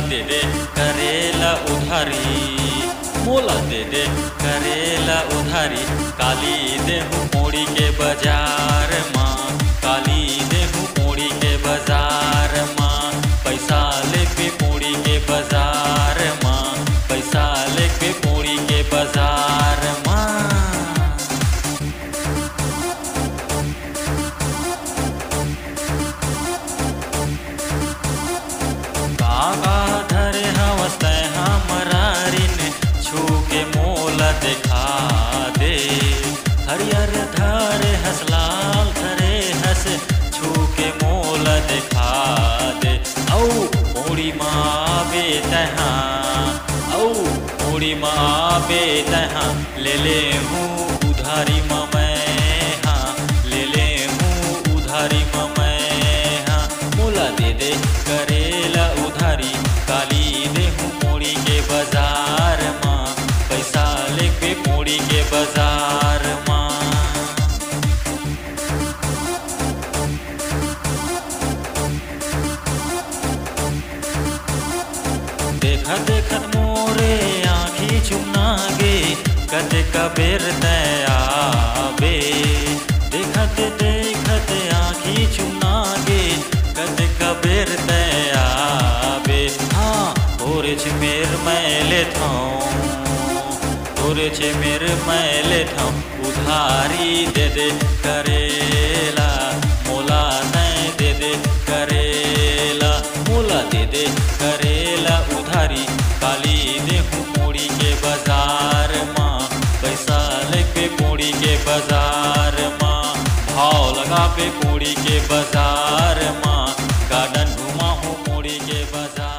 दे दे करेला उधारी। मोला दे दे करेला उधारी। काली दे। हरियर धरे हसलाल धरे हस छू के मोल देखा दे। औ मोड़ी माँ बे तहाँ औ मोड़ी माँ बे तहाँ ले ले हूँ उधारी हाँ ले ले हूँ उधारी हाँ। मोला दे दे करेला देखत देखत मोरे आँखी चुमना गे कते कबेर आबे देखत देखत, आँखी चुमना गे कते कबेर आबे हाँ तोरे छ मेर मैले थाऊं तोरे छे मेर थाऊं, उधारी दे दे करेला बाज़ार मा, भाव लगा पे पूरी के बाज़ार मा, गार्डन घुमा हूँ पूरी के बाज़ार